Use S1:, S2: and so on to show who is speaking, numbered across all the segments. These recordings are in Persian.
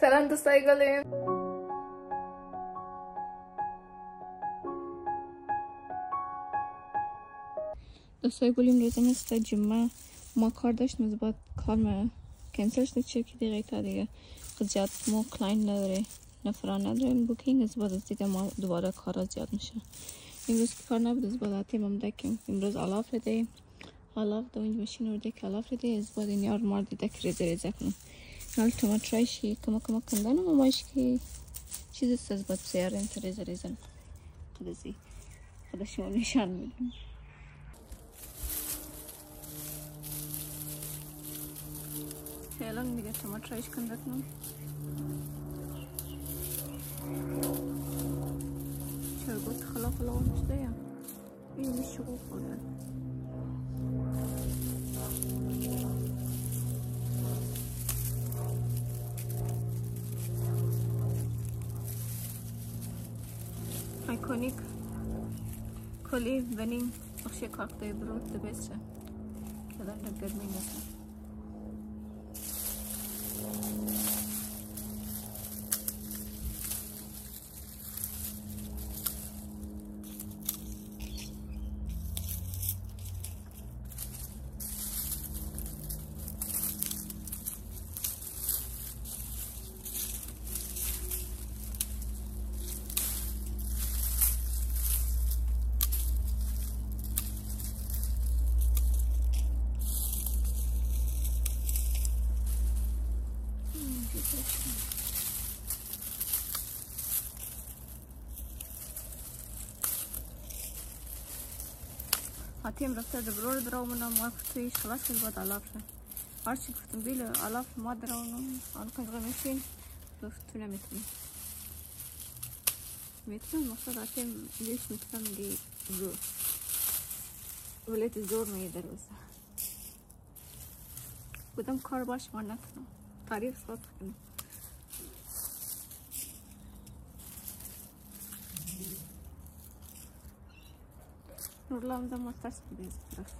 S1: سلام دوستای گلیم. دوستای گلیم روز مثل جمعه ما کار داشتیم بعد کار ما کنسل شد چه که دیگه تا دیگه زیاد ما کلاین نداره نفران نداریم بوکینگ از بعد از دیگه ما دوباره کار زیاد میشه. امروز که کار نبود از بعد آتیم هم دکیم. امروز آلاف رده آلاف دو اینج ماشین رو دک آلاف رده از بعد این یار مارد دک ریزه ریزه کنم حال توماترایشی کما کما کندن و ماش که چیز است از بعد سیاره این ریزه ریزه خدازی خدا شما نشان میدیم فعلا میگه توماترایش کندتنم چرا گفت خلا خلا یا این خورده ایکونیک کلی بنیم بخشی کاکتای برود دبسته که در گرمی نسل حاتم رفته دبرور دراومنا ما تویش خلاص کنید باید علاف شد هرچی گفتم بیل علاف ما دراونم آن کنید میشین تو نمیتونی میتونم مقصد حاتم لیش میتونم دی زور ولیت زور میده روزه بودم کار باش ما نکنم تعریف صد کنم Da mostas bez teraz.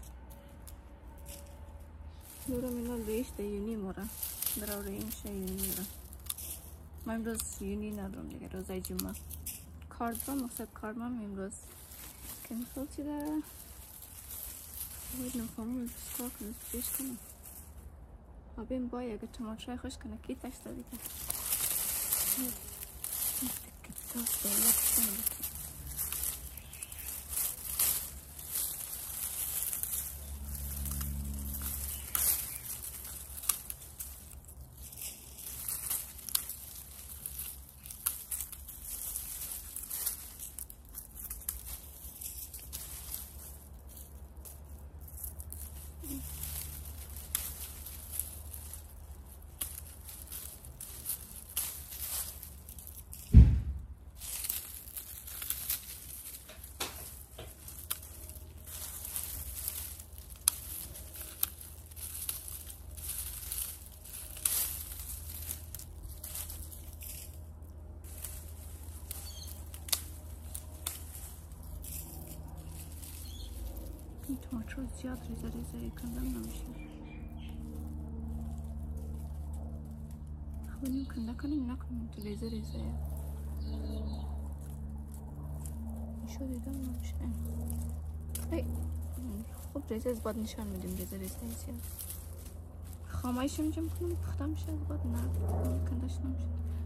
S1: Nura minul de işte yuni mora. Drau re inşa yuni mora. ما امروز یونی ندارم دیگه روزای جمعه کار دارم مقصد کار من امروز کنسل شده باید نفهمون سکار کنم پیش کنم آبیم بای اگه تماشای خوش کنه کی تشتا دیگه کتاس باید کنم این توماتر زیاد ریزه ریزه کندم نمیشه خب اینو کنده کنیم نکنیم تو ریزه ریزه شو دیدم نمیشه ای خب ریزه از باد نشان میدیم ریزه ریزه زیاد خامایش اینجا میکنم پخته میشه از باد نه کندش نمیشه چرا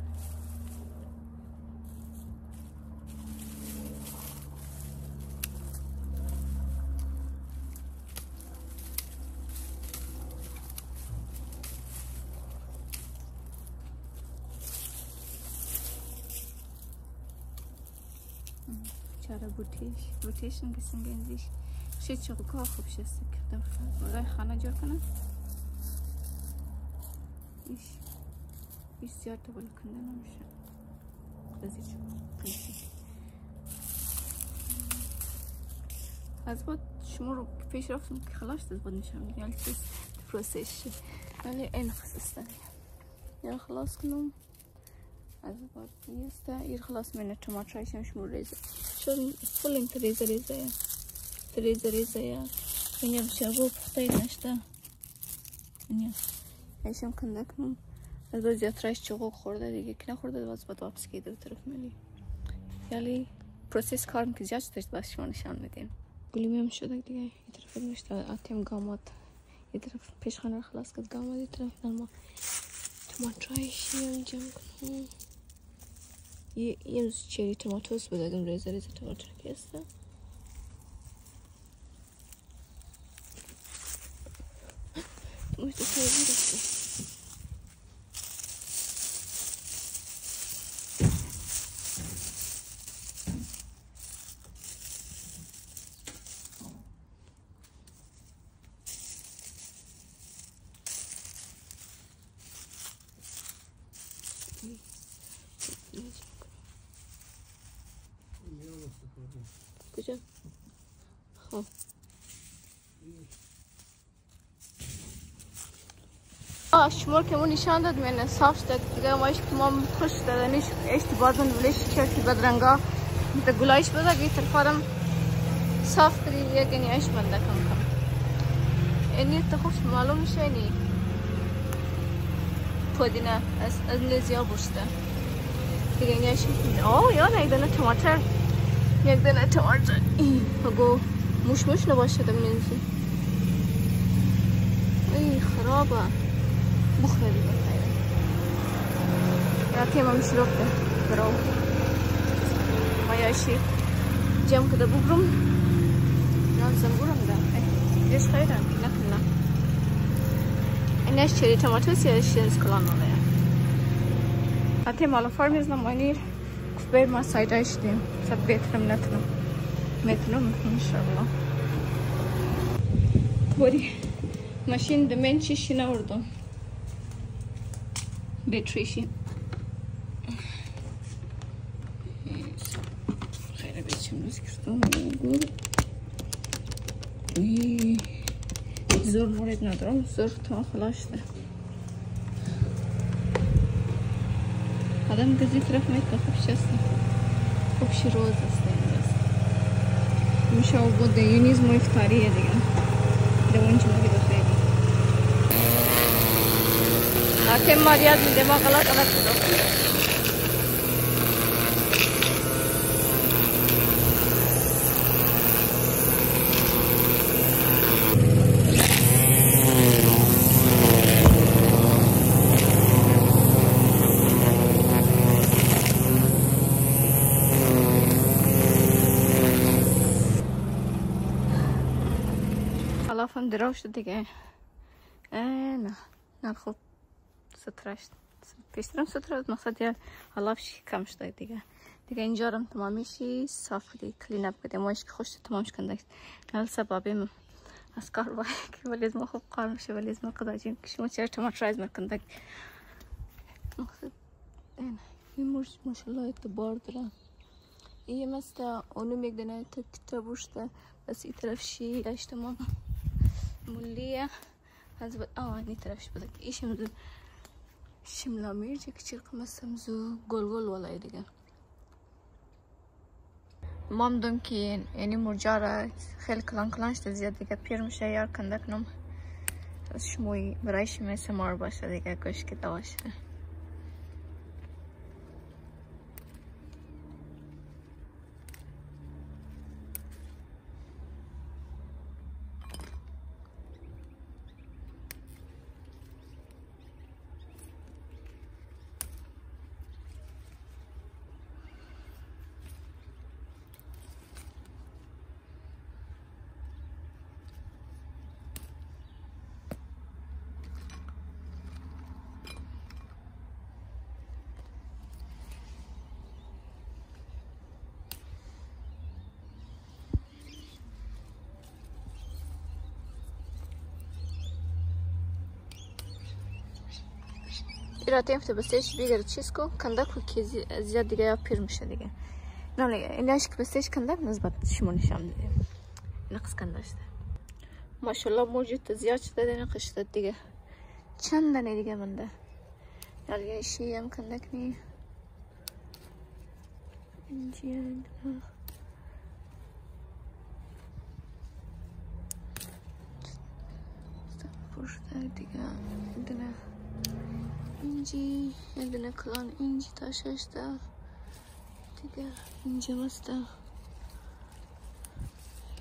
S1: بوتیش؟ بوتیش نگه سنگنزیش شید چقو که خوب شسته کردم. برای خانه جا کنم. ایش. ایش زیاد تو کنده نمیشه قضی چو قیسی از بعد شما رو پیش رفتم که خلاص از بعد نشم. میدیم یعنی پروسش ولی این خصوص یا خلاص کنم. از بعد نیسته ایر خلاص من توماترایش هم شمور ریزه чун фулин фрезерезая. Фрезерезая. Меня все губтай на что. Мне. Айшам кандак ну. Это я траш чего хорда диги кина хорда вас потом скидывать тарифмели. Яли პროცესს ხარ მგზიას ერთბაში მონიშანმედი. გულიმიამ შედა კიდე ეთრაფად მიშთა ათემ გამოთ ეთრაფ ფეშხანა ხლასკად გამოდით რა ნალმა თუმაჩაიში ამჯამ. jem z čeri tomatos, bo da gre za rezati tomato kesto. Možda se je vidjeti. Thank you. کجا؟ خب. شمار که اون نشان داد من صاف شد. دیگه ما تمام خوش دادنش اشت بازن ولش چرتی بدرنگا. ده گلایش بده گی تلفارم صاف کردی یک یعنی ایش بنده کم کم اینی تو خوش معلوم میشه نی پودینه از از لزیا بوسته. دیگه اینی ایش آه یا نه دانه توماتر Jak jde na charge. Hago, muž muž nebo ještě tam něco? Ej, chrába. Buchel. Jaké mám šroty? Bro. Moja ši. Jam kada bugrum. Nan sam buram da. Eh, geç hayran. Nakna. Ne e, çeri tomates ya şins kullanmalı. Atem ala farmizna manir. Bir ვერ მასაჟაჟდი საბეთრემ ნათნო მეტნო inşallah. Bori maşin de men şişine vurdum. Betri işi. Hayır beçim nasıl. Zor vur etnadır ama zor tam Adam газетров метров общества. Общий роза стоит. Миша угодно юнизму и вторее. Devonci mă ghidoseai. Atem Maria din demacala calat cu de roos دیگه. نه. نه خوب سترش پیشترم ستره مقصد یا حلافش کم شده دیگه. دیگه اینجا رم تمامیشی صاف کردی کلین اپ کردی مایش که خوش تمامش کنده نال سبابیم. از کار باید که ولی از ما خوب قار میشه. ولی از ما قداجیم که شما چرا تماترایز میکنده مقصد این مرش اونو میگدنه تا بوشته. بس این طرف شی mulliya oh не taraf bo'lak и shimni shimlamaycha kichir qilmasam zo'r go'l go'l bo'ladigan мамдон кийин яни мурҷара хеле калан-калан шуда зиёд дига пир мешаяр кандакном шумои барои шимесамар бошад дига гӯш кида бошад Dira tempo vocês bigarchisco, candak que zia diga ya pirmişe diga. Nolga, ilashik vocês candak nisbat shmonisham diga. Ni qisqandashdi. Mashallah mavjud ziya chidadini qishdi diga. Chandan diga bunda. Nolga ishi ham kandakni. Jiyan. Pushta diga. Dina. اینجی یه دونه کلان اینجی تا شش دیگه اینجا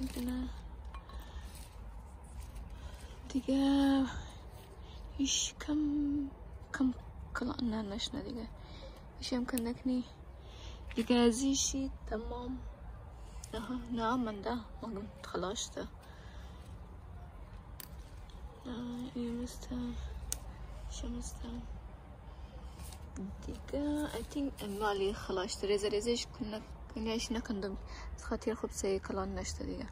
S1: یه دونه دیگه ایش کم کم کلان نه نشنه دیگه. ایش هم کندکنی دیگه از ایشی تمام. نه نه من ده مگم خلاص ده. این مسته شمسته دیگه I think مالی خلاص ریزه ریزش کنه کنیش نکندم. خاطر خوب سه کلان نشته دیگه.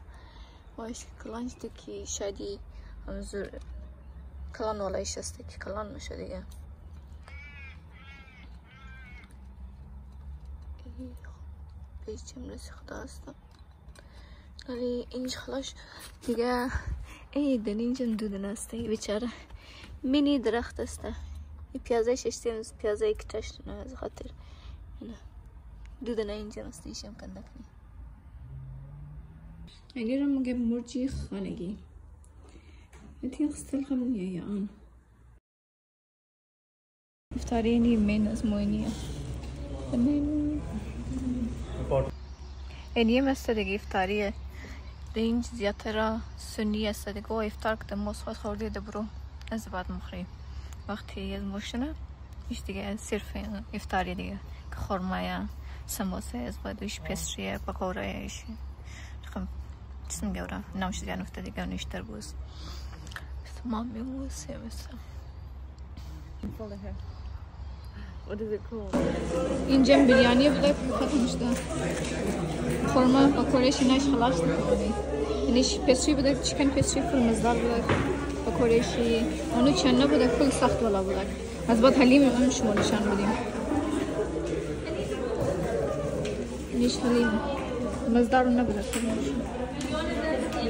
S1: واش کلانش که شادی همزور کلان ولایش است که کلان نشه دیگه. پیش چمرس خدا هستم. ولی اینج خلاص دیگه ای دن اینجا دودن است بیچاره. مینی درخت است پیازه اشتیم از پیازای کتاش نه از خاطر نه دود نه اینجا راستیش هم کندک نی اگر مگه مرچی خانگی. متين غسل خمنية يا أنا إفطاريني من أسموينية اليوم استدقي إفطارية دينج زياترة سنية استدقوا إفطار كده موصفات خوردي دبرو أزباد مخري وقتی از مشنه ایش دیگه صرف افتاری دیگه که خورمایه سموسه از بعد ایش پسریه پکوره ایش خب چیزم گوره نمشه دیگه نفته دیگه نیشتر بوز Mommy will say so. What is it called? اینجا بریانی بوده ختم شده خورما با کورش ایناش خلاص کنی اینش پسری بوده چیکن پسری فل کورشی اونو چنه بوده فل سخت والا بوده از بعد حلیم اون شما نشان بودیم اینش حلیم مزدار نبوده نشان